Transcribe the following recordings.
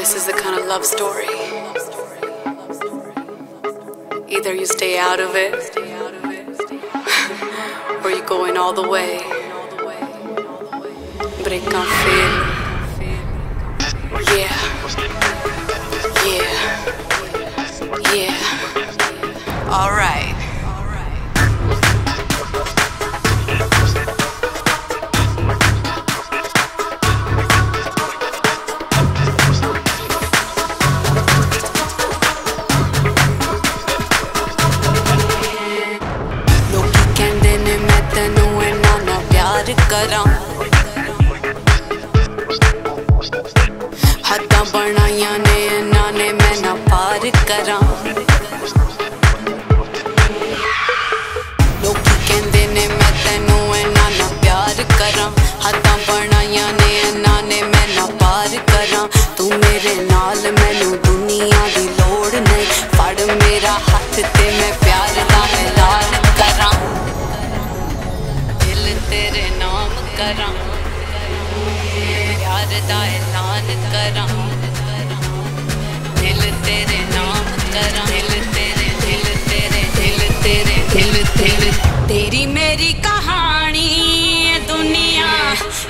this is the kind of love story. Either you stay out of it, or you're going all the way. Break on feel. Yeah. Yeah. Yeah. All right. ਕਰਾਂ ਹੱਥਾਂ ਬਣਾਈਆਂ ਨੇ ਇਹਨਾਂ ਨੇ ਮੈਂ ਨਾ ਪਾਰ ਕਰਾਂ ਤੂੰ ਮੇਰੇ ਨਾਲ ਮੈਨੂੰ ਦੁਨੀਆ ਦੀ ਲੋੜ ਨਹੀਂ ਫੜ ਮੇਰਾ ਹੱਥ ਤੇ ਮੈਂ ਪਿਆਰ ਦਾ ਐਲਾਨ ਕਰਾਂ ਦਿਲ ਤੇਰੇ ਨਾਮ ਕਰਾਂ ਪਿਆਰ ਦਾ ਐਲਾਨ ਕਰਾਂ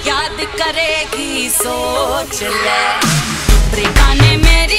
याद करेगी सोच ले प्रिया ने मेरी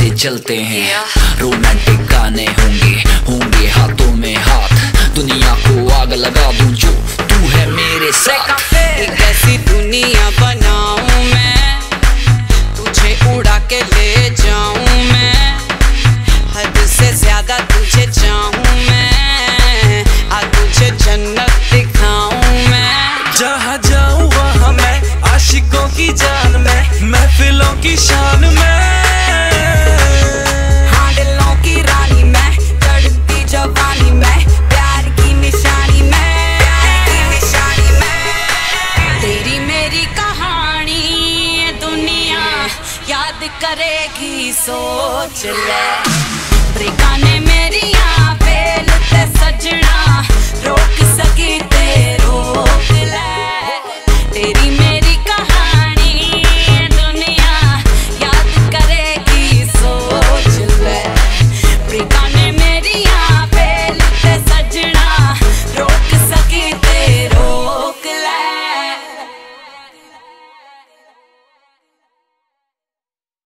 से चलते हैं रोमांटिक गाने होंगे होंगे हाथों में करेगी सोच ले ब्रेकाने में